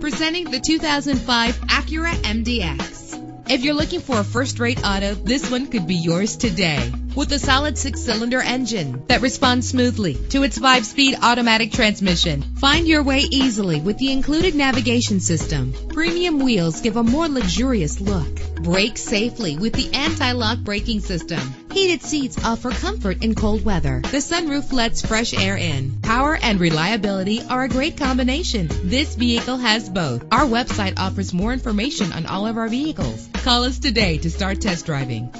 Presenting the 2005 Acura MDX. If you're looking for a first-rate auto, this one could be yours today. With a solid six-cylinder engine that responds smoothly to its five-speed automatic transmission. Find your way easily with the included navigation system. Premium wheels give a more luxurious look. Brake safely with the anti-lock braking system. Heated seats offer comfort in cold weather. The sunroof lets fresh air in. Power and reliability are a great combination. This vehicle has both. Our website offers more information on all of our vehicles. Call us today to start test driving.